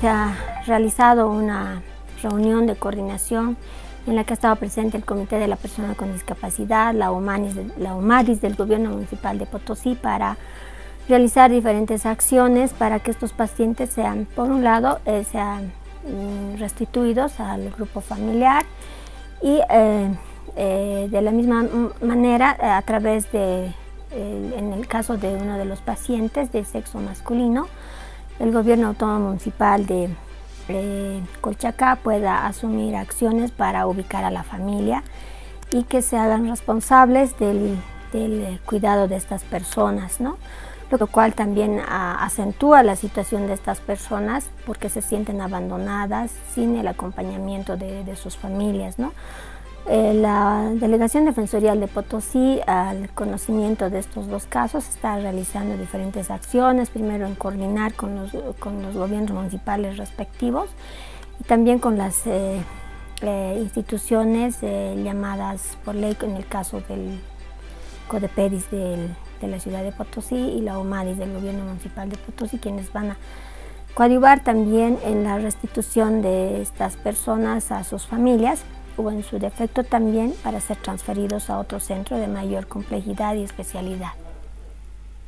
Se ha realizado una reunión de coordinación en la que ha estado presente el Comité de la Persona con Discapacidad, la OMANIS, la OMADIS del Gobierno Municipal de Potosí para realizar diferentes acciones para que estos pacientes sean, por un lado, eh, sean mm, restituidos al grupo familiar y eh, eh, de la misma manera a través de, en el caso de uno de los pacientes de sexo masculino, el gobierno autónomo municipal de Colchacá pueda asumir acciones para ubicar a la familia y que se hagan responsables del, del cuidado de estas personas, ¿no? lo cual también ah, acentúa la situación de estas personas porque se sienten abandonadas sin el acompañamiento de, sus familias. ¿no? Eh, la Delegación Defensorial de Potosí, al conocimiento de estos dos casos, está realizando diferentes acciones, primero en coordinar con los, con los gobiernos municipales respectivos y también con las eh, eh, instituciones llamadas por ley, en el caso del CODEPEDIS de la ciudad de Potosí y la OMADIS del gobierno municipal de Potosí, quienes van a coadyuvar también en la restitución de estas personas a sus familias o en su defecto también para ser transferidos a otro centro de mayor complejidad y especialidad.